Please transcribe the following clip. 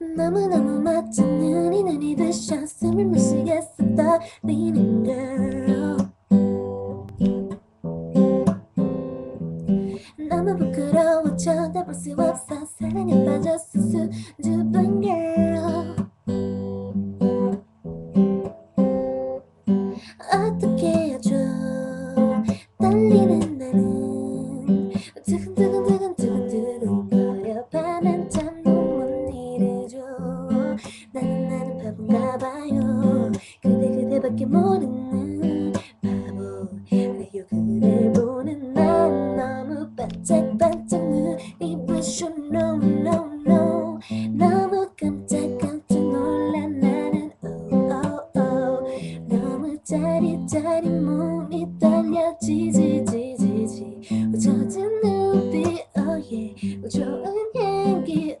너무너무 멋진 눈이 눈이 숨을 못 쉬겠어 떨리는 girl. 너무 부끄러워 쳐다볼 수 없어. 사랑에 빠졌어 수줍은 못 이루죠 나는 나는 바본가 봐요. 그대 그대밖에 모르는 바보. 그래요 그댈 보는 난 너무 반짝반짝 눈이 부셔. No no no. 너무 깜짝 깜짝 놀라. 나는 oh oh oh. 너무 짜릿짜릿 몸이 떨려. 지지지지지. 젖은 눈빛. Oh yeah. 좋은 향기